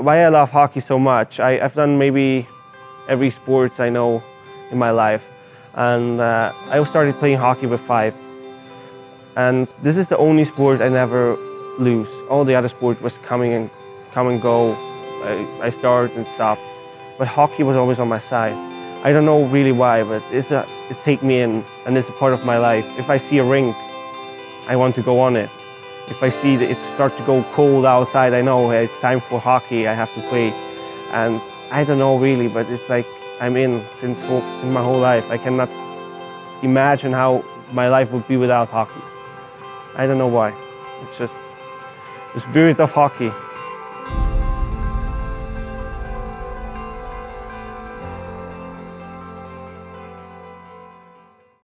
why I love hockey so much. I, have done maybe every sports I know in my life. And uh, I started playing hockey with five. And this is the only sport I never lose. All the other sports was coming and come and go. I, I start and stop. But hockey was always on my side. I don't know really why, but it's, a, it's take me in and it's a part of my life. If I see a rink, I want to go on it. If I see that it start to go cold outside, I know it's time for hockey, I have to play. And I don't know really, but it's like I'm in since, since my whole life. I cannot imagine how my life would be without hockey. I don't know why. It's just the spirit of hockey.